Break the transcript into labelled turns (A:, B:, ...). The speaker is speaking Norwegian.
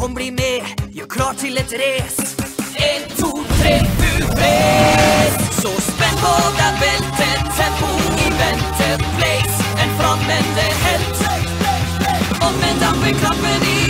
A: Kom, bli med, gjør klar til et race. En, to, tre, full. Så spenn på deg beltet, tempo i vente, place. En frammende helt. Og med dampeklappen i